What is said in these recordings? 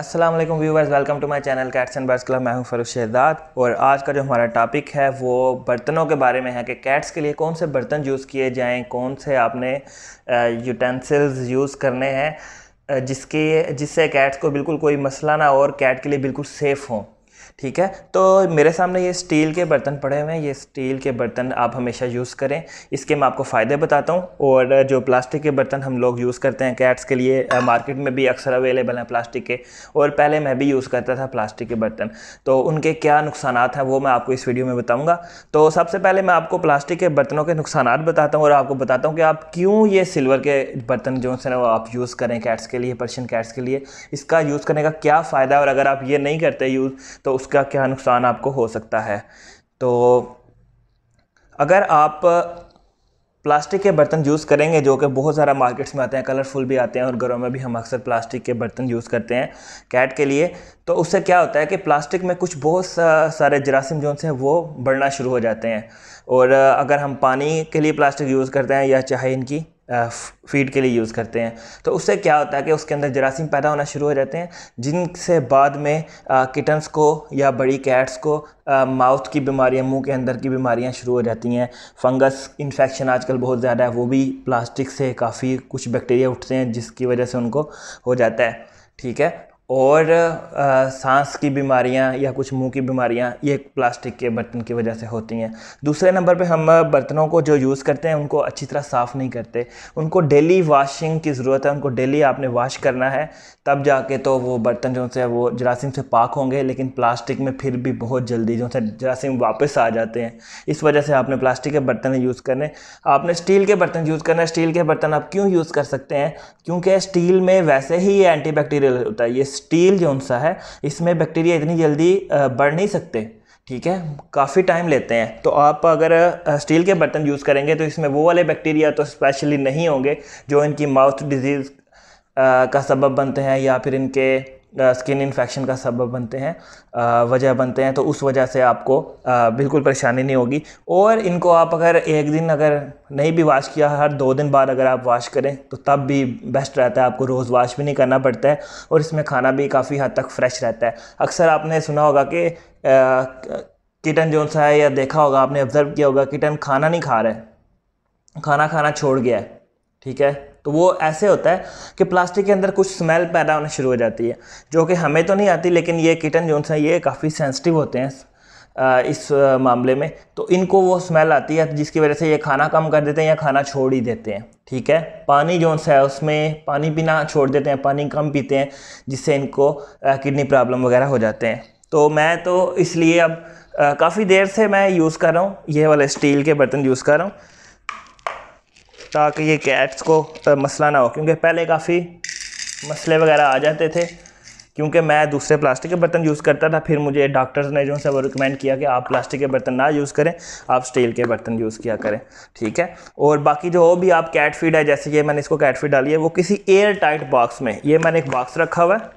वालेकुम viewers welcome to my channel cats and birds club मैं हूँ फरूश शहजाद और आज का जो हमारा टॉपिक है, वो बर्तनों के बारे में है कि कैट्स के लिए कौन से बर्तन यूज़ किए जाएँ, कौन से आपने यूटेंसिल्स यूज़ करने हैं जिसके, जिससे कैट्स को बिल्कुल कोई मसला ना हो और कैट के लिए बिल्कुल सेफ़ हों। ठीक है? तो मेरे सामने ये स्टील के बर्तन पड़े हुए हैं। ये स्टील के बर्तन आप हमेशा यूज़ करें। इसके मैं आपको फ़ायदे बताता हूँ। और जो प्लास्टिक के बर्तन हम लोग यूज़ करते हैं कैट्स के लिए मार्केट में भी अक्सर अवेलेबल हैं प्लास्टिक के। और पहले मैं भी यूज़ करता था प्लास्टिक के बर्तन। तो उनके क्या नुकसान हैं वो मैं आपको इस वीडियो में बताऊँगा। तो सबसे पहले मैं आपको प्लास्टिक के बर्तनों के नुकसान बताता हूँ और आपको बताता हूँ कि आप क्यों ये सिल्वर के बर्तन जो है आप यूज़ करें कैट्स के लिए पर्शियन कैट्स के लिए। इसका यूज़ करने का क्या फ़ायदा है? और अगर आप ये नहीं करते यूज़ तो उस उसका क्या नुकसान आपको हो सकता है। तो अगर आप प्लास्टिक के बर्तन यूज़ करेंगे, जो कि बहुत सारा मार्केट्स में आते हैं, कलरफुल भी आते हैं और घरों में भी हम अक्सर प्लास्टिक के बर्तन यूज़ करते हैं कैट के लिए तो उससे क्या होता है कि प्लास्टिक में कुछ बहुत सारे जरासीम जो हैं, वो बढ़ना शुरू हो जाते हैं। और अगर हम पानी के लिए प्लास्टिक यूज़ करते हैं या चाहे इनकी फ़ीड के लिए यूज़ करते हैं। तो उससे क्या होता है कि उसके अंदर जरासीम पैदा होना शुरू हो जाते हैं, जिनसे बाद में किटन्स को या बड़ी कैट्स को माउथ की बीमारियाँ, मुँह के अंदर की बीमारियाँ शुरू हो जाती हैं। फंगस इन्फेक्शन आजकल बहुत ज़्यादा है, वो भी प्लास्टिक से काफ़ी कुछ बैक्टीरिया उठते हैं, जिसकी वजह से उनको हो जाता है। ठीक है? और सांस की बीमारियाँ या कुछ मुँह की बीमारियाँ, ये प्लास्टिक के बर्तन की वजह से होती हैं। दूसरे नंबर पे हम बर्तनों को जो यूज़ करते हैं, उनको अच्छी तरह साफ़ नहीं करते। उनको डेली वॉशिंग की ज़रूरत है, उनको डेली आपने वॉश करना है, तब जाके तो वो बर्तन जो से, वो जरासीम से पाक होंगे, लेकिन प्लास्टिक में फिर भी बहुत जल्दी जो है जरासीम वापस आ जाते हैं। इस वजह से आपने प्लास्टिक के बर्तन यूज़ करने, आपने स्टील के बर्तन यूज़ करना, स्टील के बर्तन आप क्यों यूज़ कर सकते हैं? क्योंकि स्टील में वैसे ही ये एंटी होता है, ये स्टील जो सा है, इसमें बैक्टीरिया इतनी जल्दी बढ़ नहीं सकते। ठीक है? काफ़ी टाइम लेते हैं। तो आप अगर स्टील के बर्तन यूज़ करेंगे तो इसमें वो वाले बैक्टीरिया तो स्पेशली नहीं होंगे, जो इनकी माउथ डिज़ीज़ का सबब बनते हैं या फिर इनके स्किन इन्फेक्शन का सबब बनते हैं वजह बनते हैं तो उस वजह से आपको बिल्कुल परेशानी नहीं होगी। और इनको आप अगर एक दिन अगर नहीं भी वाश किया, हर दो दिन बाद अगर आप वाश करें तो तब भी बेस्ट रहता है, आपको रोज़ वाश भी नहीं करना पड़ता है, और इसमें खाना भी काफ़ी हद तक फ्रेश रहता है। अक्सर आपने सुना होगा कि किटन जो सा है या देखा होगा, आपने ऑब्ज़र्व किया होगा, किटन खाना नहीं खा रहे खाना खाना छोड़ गया है, ठीक है? तो वो ऐसे होता है कि प्लास्टिक के अंदर कुछ स्मेल पैदा होना शुरू हो जाती है, जो कि हमें तो नहीं आती, लेकिन ये किटन जो हैं, ये काफ़ी सेंसिटिव होते हैं इस मामले में। तो इनको वो स्मेल आती है, जिसकी वजह से ये खाना कम कर देते हैं या खाना छोड़ ही देते हैं, ठीक है? पानी जो है, उसमें पानी पीना छोड़ देते हैं, पानी कम पीते हैं, जिससे इनको किडनी प्रॉब्लम वगैरह हो जाते हैं। तो मैं तो इसलिए अब काफ़ी देर से मैं यूज़ कर रहा हूँ, ये वाले स्टील के बर्तन यूज़ कर रहा हूँ। ताकि ये कैट्स को मसला ना हो, क्योंकि पहले काफ़ी मसले वगैरह आ जाते थे, क्योंकि मैं दूसरे प्लास्टिक के बर्तन यूज़ करता था, फिर मुझे डॉक्टर्स ने जो है वो रिकमेंड किया कि आप प्लास्टिक के बर्तन ना यूज़ करें, आप स्टील के बर्तन यूज़ किया करें, ठीक है? और बाकी जो भी आप कैट फ़ीड है, जैसे ये मैंने इसको कैट फ़ीड डाली है, वो किसी एयर टाइट बॉक्स में, ये मैंने एक बॉक्स रखा हुआ है।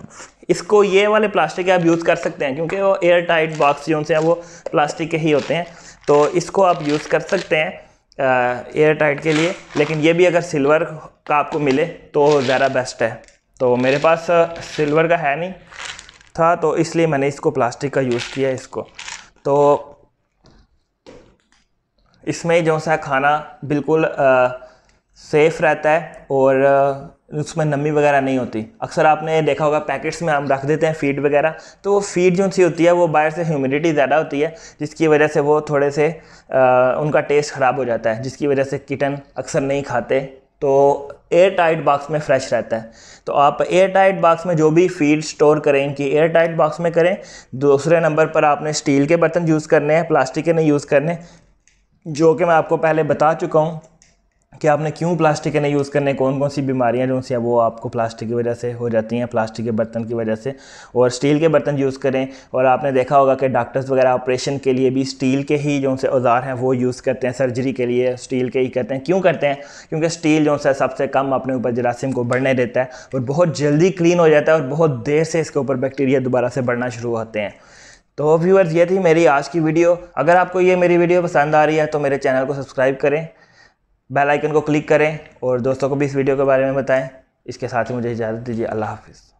इसको ये वाले प्लास्टिक आप यूज़ कर सकते हैं, क्योंकि वो एयर टाइट बॉक्स जो हैं, वो प्लास्टिक के ही होते हैं। तो इसको आप यूज़ कर सकते हैं। एयर टाइट के लिए। लेकिन ये भी अगर सिल्वर का आपको मिले तो ज़्यादा बेस्ट है। तो मेरे पास सिल्वर का है नहीं, था तो इसलिए मैंने इसको प्लास्टिक का यूज़ किया इसको। तो इसमें जो सा खाना बिल्कुल सेफ़ रहता है और उसमें नमी वगैरह नहीं होती। अक्सर आपने देखा होगा पैकेट्स में हम रख देते हैं फ़ीड वगैरह तो वो फ़ीड जो सी होती है वो बाहर से ह्यूमिडिटी ज़्यादा होती है जिसकी वजह से वो थोड़े से आ, उनका टेस्ट ख़राब हो जाता है जिसकी वजह से किटन अक्सर नहीं खाते। तो एयर टाइट बॉक्स में फ्रेश रहता है। तो आप एयर टाइट बॉक्स में जो भी फ़ीड स्टोर करें इनकी एयर टाइट बॉक्स में करें। दूसरे नंबर पर आपने स्टील के बर्तन यूज़ करने हैं प्लास्टिक के नहीं यूज़ करने। जो कि मैं आपको पहले बता चुका हूँ कि आपने क्यों प्लास्टिक के नहीं यूज़ करने? कौन कौन सी बीमारियाँ जो सी वो आपको प्लास्टिक की वजह से हो जाती हैं, प्लास्टिक के बर्तन की वजह से। और स्टील के बर्तन यूज़ करें। और आपने देखा होगा कि डॉक्टर्स वगैरह ऑपरेशन के लिए भी स्टील के ही जो से औज़ार हैं, वो यूज़ करते हैं, सर्जरी के लिए स्टील के ही करते हैं। क्यों करते हैं? क्योंकि स्टील जो है सबसे कम अपने ऊपर जरासीम को बढ़ने देता है और बहुत जल्दी क्लीन हो जाता है और बहुत देर से इसके ऊपर बैक्टीरिया दोबारा से बढ़ना शुरू होते हैं। तो व्यूअर्स, ये थी मेरी आज की वीडियो। अगर आपको ये मेरी वीडियो पसंद आ रही है तो मेरे चैनल को सब्सक्राइब करें। बेल आइकन को क्लिक करें और दोस्तों को भी इस वीडियो के बारे में बताएँ। इसके साथ ही मुझे इजाज़त दीजिए। अल्लाह हाफिज़।